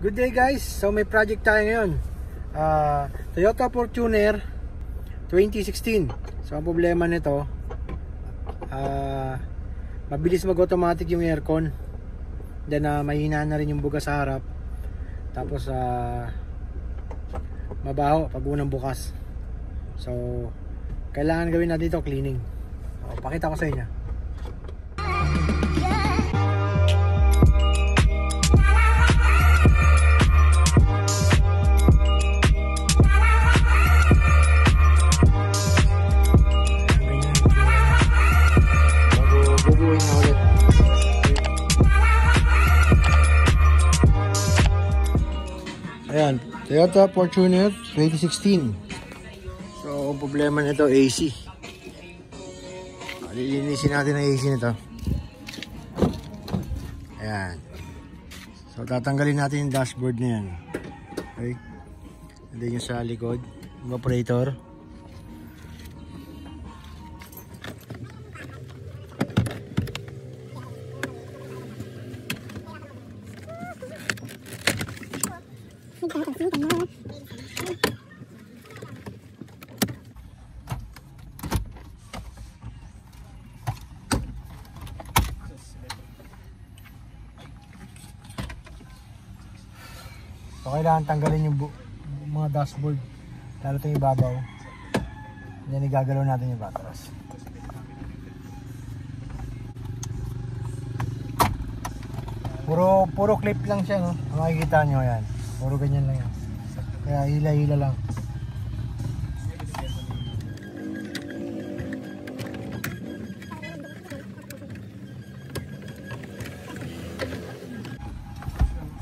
Good day guys! So may project tayo ngayon. Ah, Toyota Fortuner 2016. So ang problema nito, ah, mabilis mag-automatic yung aircon. Then uh, mahina na rin yung buga sa harap. Tapos ah, mabaho pag unang bukas. So kailangan gawin natin ito cleaning. So, pakita ko sa inyo. Toyota Fortuner 2016. So, problema nito AC. Lilinisin natin ang AC nito. Ayan. So, tatanggalin natin yung dashboard na. Okay. And then yung sa likod, yung So, kailangan tanggalin yung mga dashboard. Lalo itong ibabaw. Yan, igagalaw natin yung batteries. Puro, puro clip lang siya, no? Makikita nyo, yan. Puro ganyan lang yan. Kaya hila-hila lang.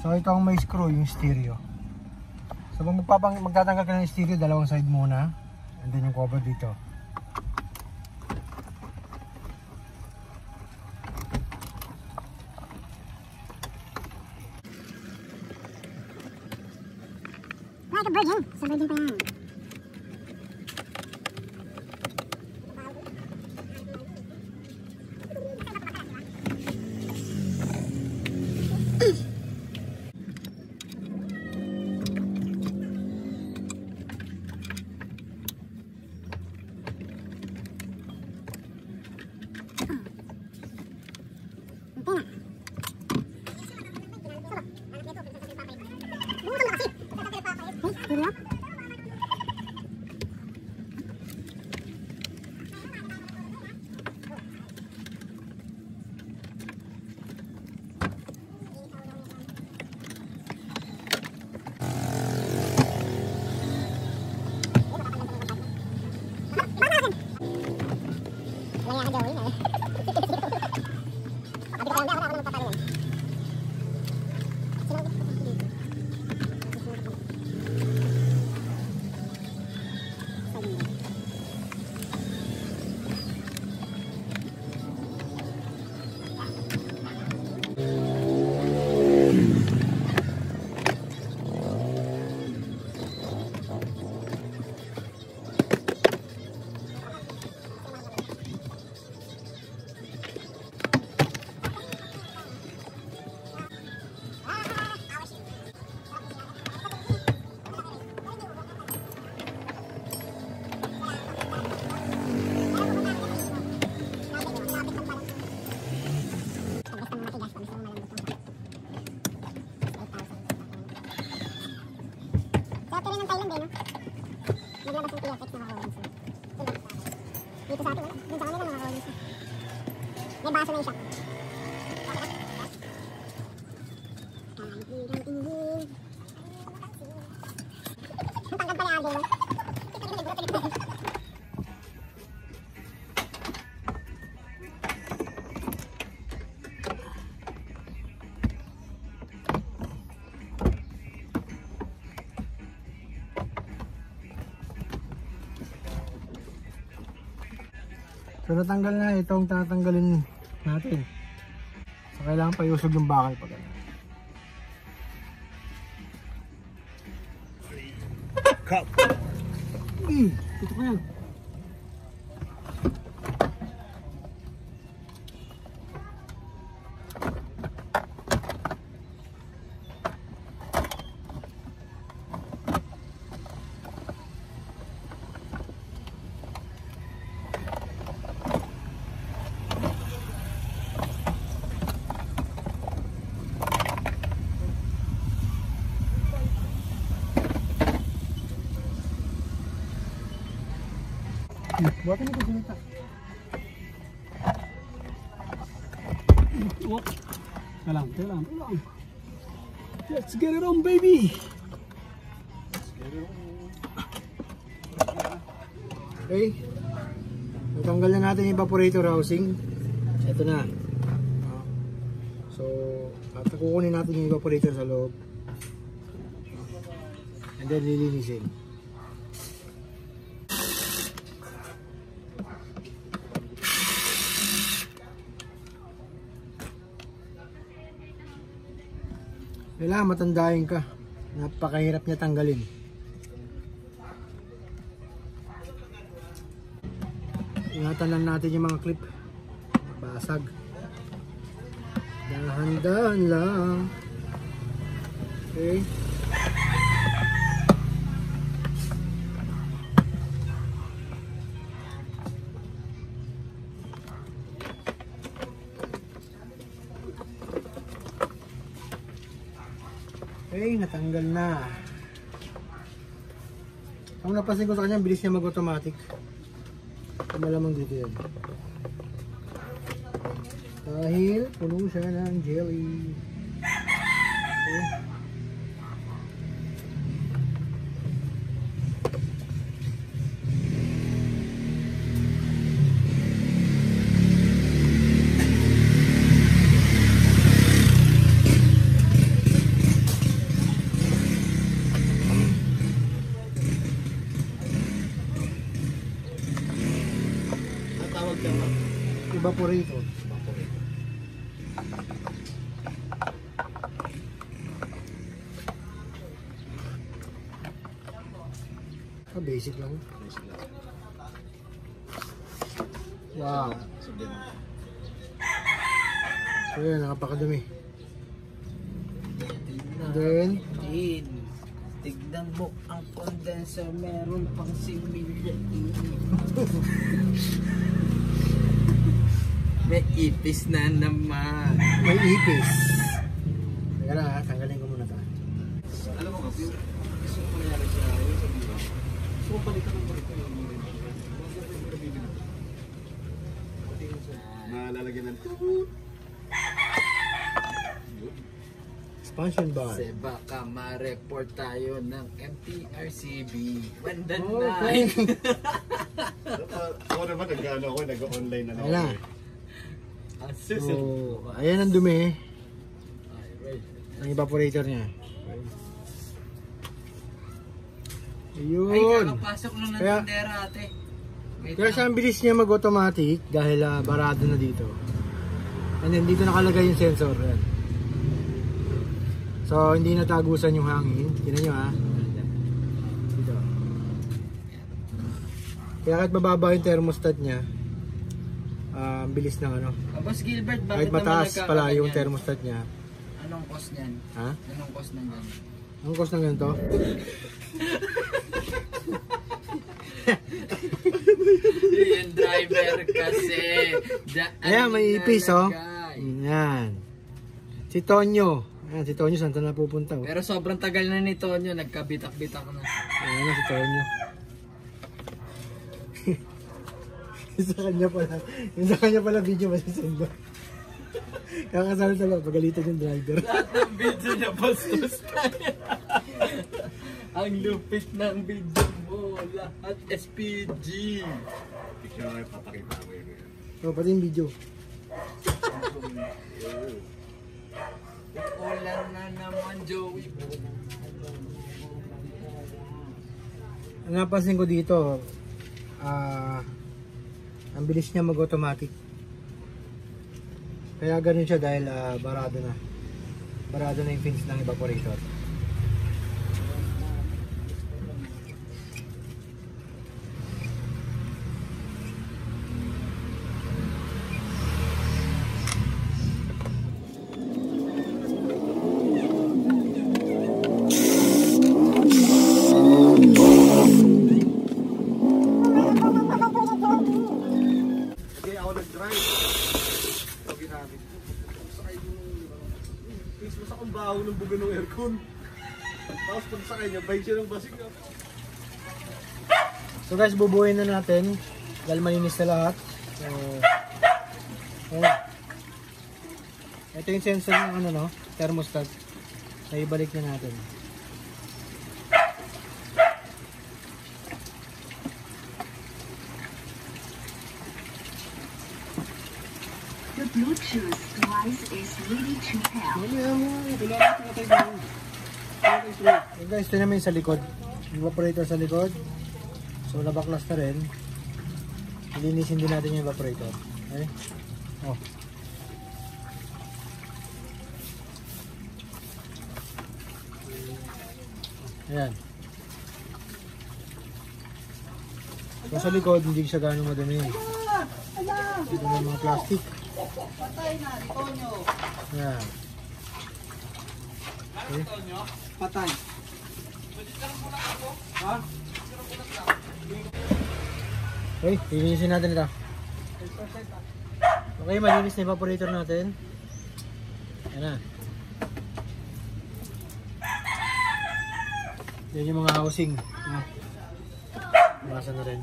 So ito ang may screw, yung stereo. So kung magpapang, magtatanggal ka ng stereo, dalawang side muna. And then yung cover dito. Like a virgin. Sa virgin pa yan. So natanggal na itong tatanggalin natin. So kailangan pa iusog yung bakal pag Cup. Eh, ito ko yan. Buhatin mo ito salita. Oh. Teka lang, teka lang, teka lang. Let's get it on, baby! Okay. Natanggal na natin yung evaporator housing. Ito na. So, at kukunin natin yung evaporator sa loob. And then lilinisin. Kailangan matandahin ka. Napakahirap niya tanggalin. Ingatan lang natin yung mga clip. Basag. Dahan-dahan lang. Okay. Okay, natanggal na. Ang napansin ko sa kanya, bilis niya mag-automatic. Malamang dito yan. Dahil puno siya ng jelly. Okay. Evaporator. Ah, basic lang. Wow. So yan, nakapakadumi. And then, Tin. Tignan mo ang condenser, meron pang similya ipis na naman. may ipis. Teka lang ha, tanggalin ko muna ito. Alam mo kasi, gusto ko nangyari sa yun sa biwa. Gusto ko balikan ng balik ko yung mga Nalalagyan ng tutut. Expansion bar. Kasi baka ma-report tayo ng MTRCB. Bandan Okay. Ako naman, nag-ano ako, nag-online na Ayan na. Ang So, susunod. ayan ang dumi Ay, right. ng evaporator niya. Ay, Ayun. kakapasok lang ng Kaya- tindera ate. Wait Kaya siya ang bilis niya mag-automatic dahil ah, barado na dito. And then dito nakalagay yung sensor. Ayan. So hindi natagusan yung hangin. Tingnan nyo ha. Dito. Kaya kahit bababa yung thermostat niya, ang bilis ng ano. Ah, Boss Gilbert, Kahit bakit mataas naman pala yung thermostat niya. Anong cost niyan? Ha? Anong cost na niyan? Ang cost ng ganito? yung driver kasi. Daan Ayan, may ipis oh. Yan. Si Tonyo. Ayan, si Tonyo saan to napupunta oh. Pero sobrang tagal na ni Tonyo, nagkabitak-bitak na. Ayan na si Tonyo. Yung sa kanya pala, yung sa kanya pala video masisendo. Kakasal talaga, pagalitan yung driver. Lahat ng video niya bastos. Ang lupit ng video mo, lahat SPG. Picture na papakita ko yun. So, pati yung video. Ulan na naman, Joey. Ang napansin ko dito, ah, ang bilis niya mag-automatic. Kaya ganun siya dahil ah, barado na. Barado na yung fins ng evaporator. So guys, bubuhin na natin Dahil malinis na lahat. So, ayan. Ito yung sensor ng ano no, thermostat. So, ibalik na natin. The Bluetooth device is ready to pair. So guys, ito naman sa likod. Evaporator sa likod. So nabaklas na rin. Linisin din natin yung evaporator. Okay? Oh. Ayan. So sa likod, hindi siya gano'ng madumi. Ito na mga plastic. Ayan. Okay. Patay. Okay, lilinisin natin ito. Okay, malinis na evaporator natin. Yan na. Yan yung mga housing. Ah. Masa na rin.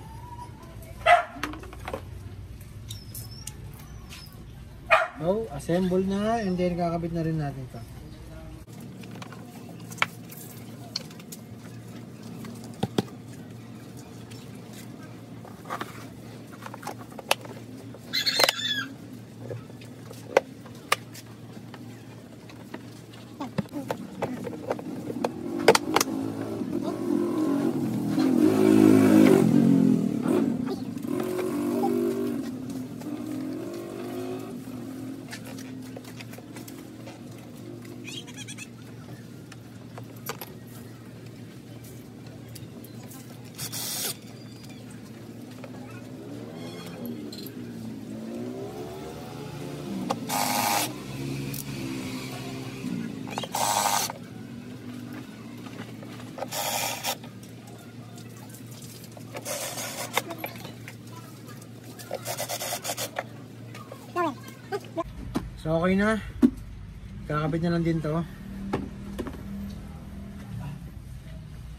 So, assemble na and then kakabit na rin natin ito. So okay na. Kakabit na lang din to.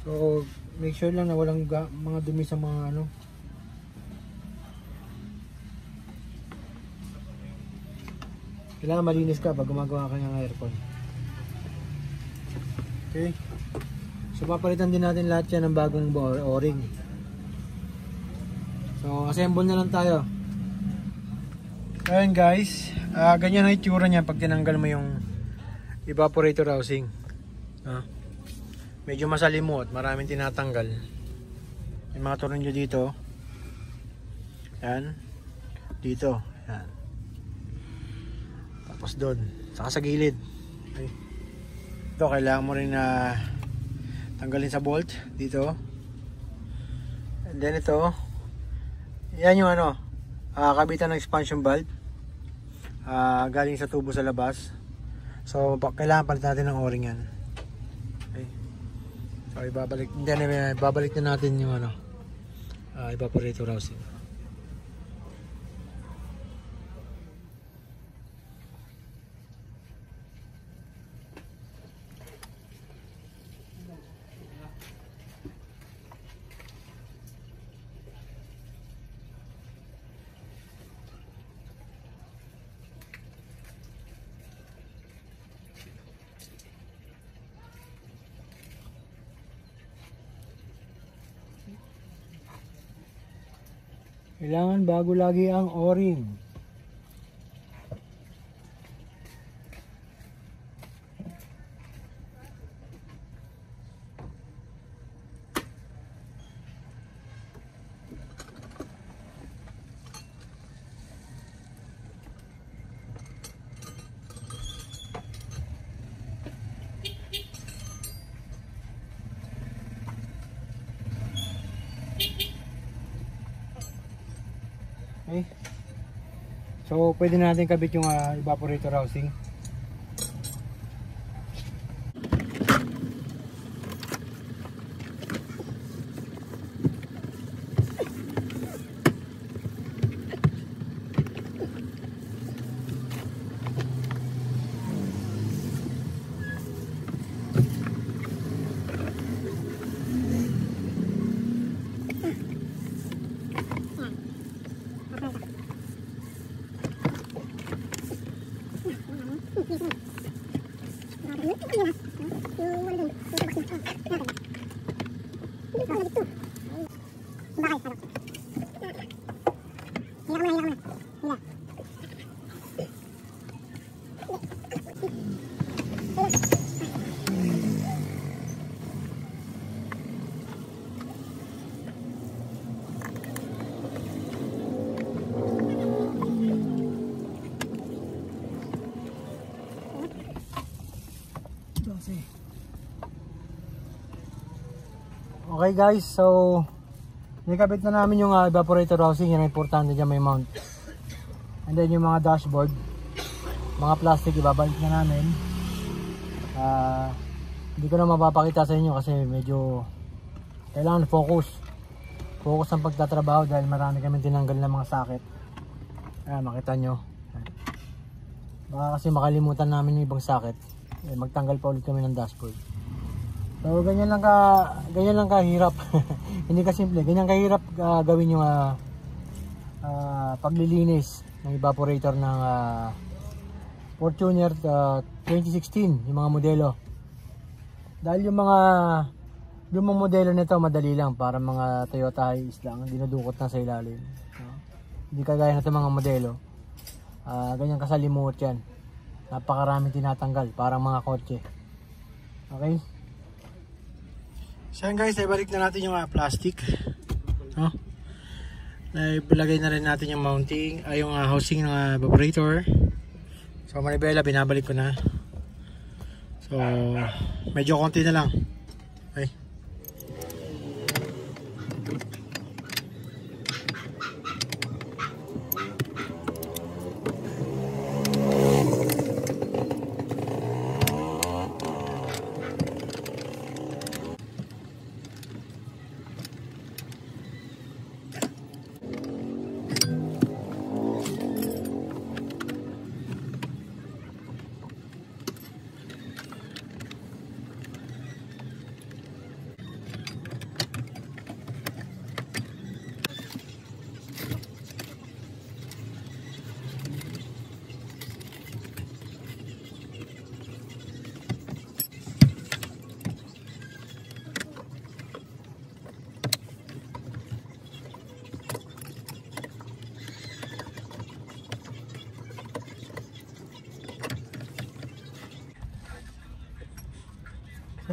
So make sure lang na walang ga- mga dumi sa mga ano. Kailangan malinis ka pag gumagawa ka ng aircon. Okay. So papalitan din natin lahat yan ng bagong o-ring. So assemble na lang tayo. Ayan guys, ah ganyan ang itsura niya pag tinanggal mo yung evaporator housing. Ah. Medyo masalimot, maraming tinatanggal. May mga tornilyo dito. Yan. Dito. Yan. Tapos doon. Saka sa gilid. Okay. Ito, kailangan mo rin na tanggalin sa bolt. Dito. And then ito. Yan yung ano. ah kabitan ng expansion valve. Ah, galing sa tubo sa labas. So, kailangan palit natin ng o-ring yan. Okay. So, ibabalik, then, eh, babalik na natin yung ano, ah, evaporator housing. Kailangan bago lagi ang o-ring. Okay. So, pwede natin kabit yung ah, evaporator housing. Okay guys, so nakabit na namin yung ah, evaporator housing, yan ang importante dyan may mount. And then yung mga dashboard, mga plastic ibabalik na namin. Ah, hindi ko na mapapakita sa inyo kasi medyo kailangan focus. Focus ang pagtatrabaho dahil marami kami tinanggal ng mga sakit. Ayan, makita nyo. Baka kasi makalimutan namin yung ibang sakit. Eh, magtanggal pa ulit kami ng dashboard. So ganyan lang ka ganyan lang kahirap. Hindi ka simple. Ganyan kahirap ah, gawin yung ah, ah, paglilinis ng evaporator ng ah, Fortuner ah, 2016, yung mga modelo. Dahil yung mga lumang modelo nito madali lang para mga Toyota Hiace lang dinudukot na sa ilalim. No? Hindi kagaya na itong mga modelo. Ah, ganyan kasalimuot yan. Napakaraming tinatanggal parang mga kotse. Okay? So yun guys, ibalik na natin yung ah, plastic. No? Naibulagay na rin natin yung mounting, ay yung ah, housing ng ah, evaporator. So manibela, binabalik ko na. So, medyo konti na lang. Okay.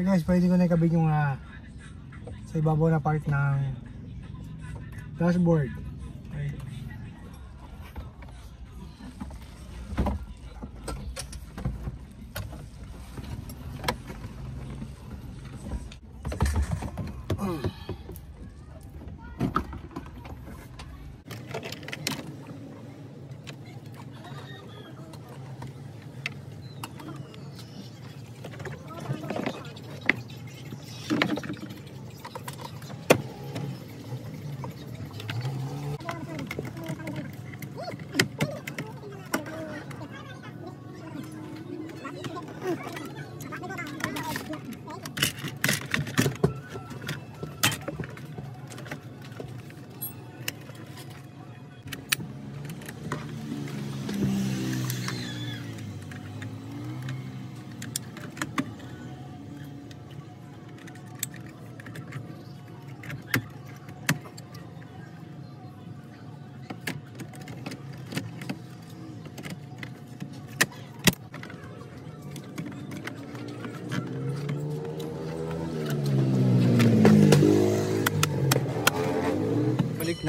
Guys, pwede ko na ikabit yung ah, sa ibabaw na part ng dashboard.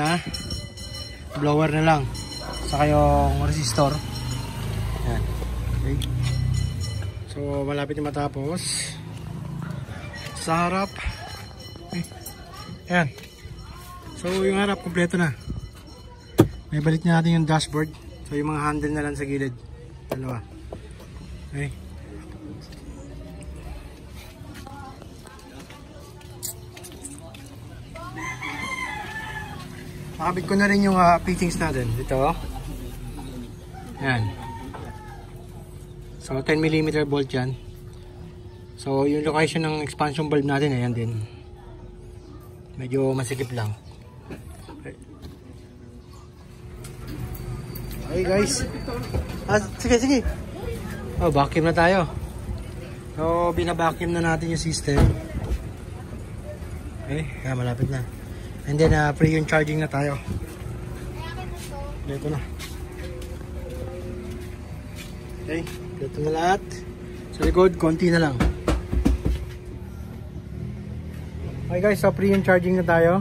Na. Blower na lang. Saka yung resistor. Yan. Okay. So, malapit na matapos. Sa harap. Okay. Yan. So, yung harap, kompleto na. May balik na natin yung dashboard. So, yung mga handle na lang sa gilid. Dalawa. Okay. Nakabit ko na rin yung ah, fittings natin. Ito. Yan. So 10mm bolt yan. So yung location ng expansion bulb natin ayan din. Medyo masikip lang. Okay guys. Ah, sige sige. Oh, vacuum na tayo. So binabacuum na natin yung system. Okay, kaya malapit na. And then uh, free yung charging na tayo. Dito na. Okay, dito na lahat. Sa likod, konti na lang. Okay guys, so free yung charging na tayo.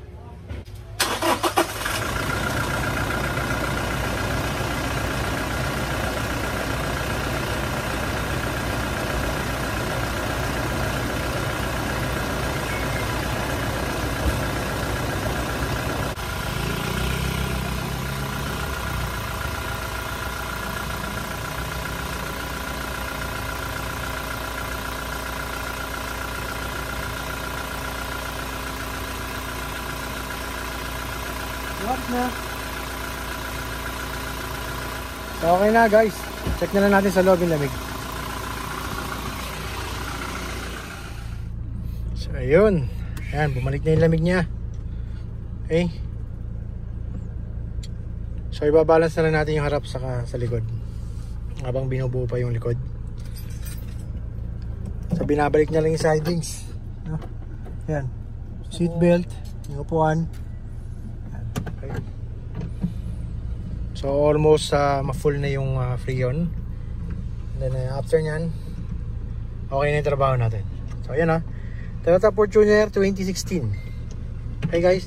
Lock na. So okay na guys. Check na lang natin sa loob yung lamig. So ayun. Ayan, bumalik na yung lamig niya. Okay. So ibabalance na lang natin yung harap sa, sa likod. Habang binubuo pa yung likod. So binabalik na lang yung side wings. No? Ayan. Seat belt. Yung upuan. Okay. So almost uh, ma-full na yung uh, Freon. Then uh, after nyan, okay na yung trabaho natin. So ayan ah. Toyota Fortuner 2016. Okay guys.